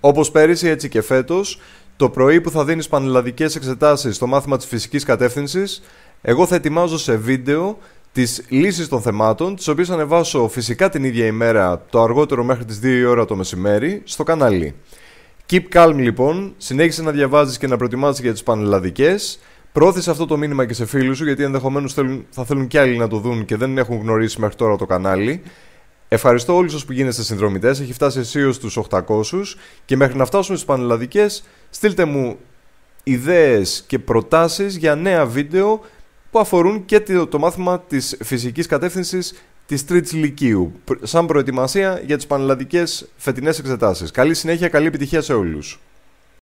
Όπως πέρυσι, έτσι και φέτος, το πρωί που θα δίνεις πανελλαδικές εξετάσεις στο μάθημα της φυσικής κατεύθυνσης, εγώ θα ετοιμάζω σε βίντεο τις λύσεις των θεμάτων, τις οποίες θα ανεβάσω φυσικά την ίδια ημέρα, το αργότερο μέχρι τις 2 η ώρα το μεσημέρι, στο κανάλι. Keep calm λοιπόν, συνέχισε να διαβάζεις και να προετοιμάζεις για τις πανελλαδικές. Πρόθεσε αυτό το μήνυμα και σε φίλους σου, γιατί ενδεχομένως θα θέλουν και άλλοι να το δουν και δεν έχουν γνωρίσει μέχρι τώρα το κανάλι. Ευχαριστώ όλους όσου που γίνεστε συνδρομητές. Έχει φτάσει αισίως στου 800 και μέχρι να φτάσουμε στις πανελλαδικές, στείλτε μου ιδέες και προτάσεις για νέα βίντεο που αφορούν και το μάθημα της φυσικής κατεύθυνσης της Τρίτης Λυκείου, σαν προετοιμασία για τις πανελλαδικές φετινές εξετάσεις. Καλή συνέχεια, καλή επιτυχία σε όλους.